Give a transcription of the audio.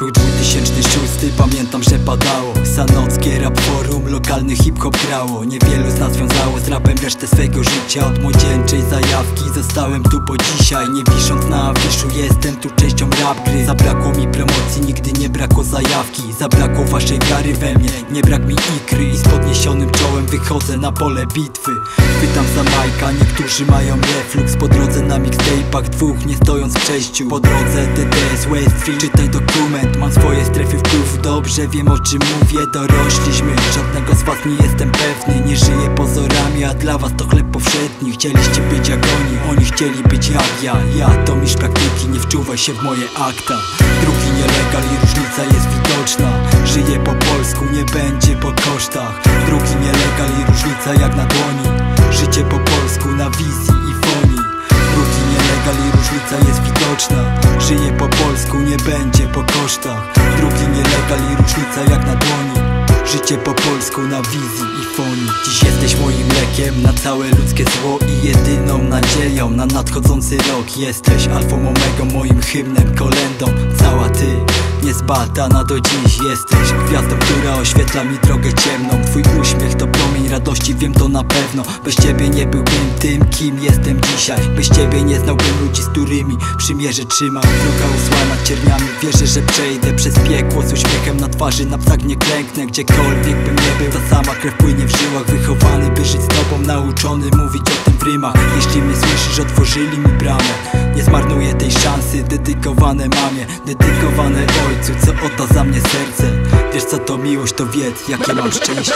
Był 2006, pamiętam, że padało. Sanockie rap forum, lokalny hip-hop grało. Niewielu z nas wiązało z rapem resztę swego życia. Od młodzieńczej zajawki zostałem tu po dzisiaj Nie wisząc na afiszu, jestem tu częścią rap gry. Zabrakło mi promocji, nigdy nie brakło zajawki. Zabrakło waszej wiary we mnie, nie brak mi ikry I z podniesionym czołem wychodzę na pole bitwy. Pytam za Majka, niektórzy mają reflux Po drodze na mixtape'ach, dwóch nie stojąc w przejściu. Po drodze TDS, Westfield, czytaj dokument. Mam swoje strefy wpływu, dobrze wiem o czym mówię Dorośliśmy, żadnego z was nie jestem pewny Nie żyję pozorami, a dla was to chleb powszedni. Chcieliście być jak oni, oni chcieli być jak ja. Ja to mistrz praktyki, nie wczuwaj się w moje akta. Drugi nielegal i różnica będzie po kosztach. Drugi nielegal i różnica jak na dłoni. Życie po polsku na wizji i fonii Drugi nielegal i różnica jest widoczna. Żyję po polsku, nie będzie po kosztach. Drugi nielegal i różnica jak na dłoni. Życie po polsku na wizji i fonii Dziś jesteś moim lekiem na całe ludzkie zło I jedyną nadzieją na nadchodzący rok. Jesteś alfą omegą, moim hymnem, kolendą. Cała ty, niezbadana do dziś jesteś Gwiazdą, która oświetla mi drogę ciemną Twój uśmiech to promień radości, wiem to na pewno Bez ciebie nie byłbym tym, kim jestem dzisiaj Bez ciebie nie znałbym ludzi, z którymi przymierze trzymam Droga usłana cierniami, wierzę, że przejdę przez piekło Z uśmiechem na twarzy, na ptak nie klęknę Gdziekolwiek bym nie był, ta sama krew płynie w żyłach Wychowany, by żyć z tobą, nauczony mówić o tym w rymach Jeśli mnie słyszysz, otworzyli mi bramę Nie zmarnuję tej szansy, dedykowane mamie Dedykowane ojcu, co odda za mnie serce. Wiesz co to miłość, to wiedz, jakie mam szczęście